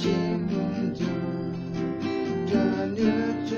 心目中，转流中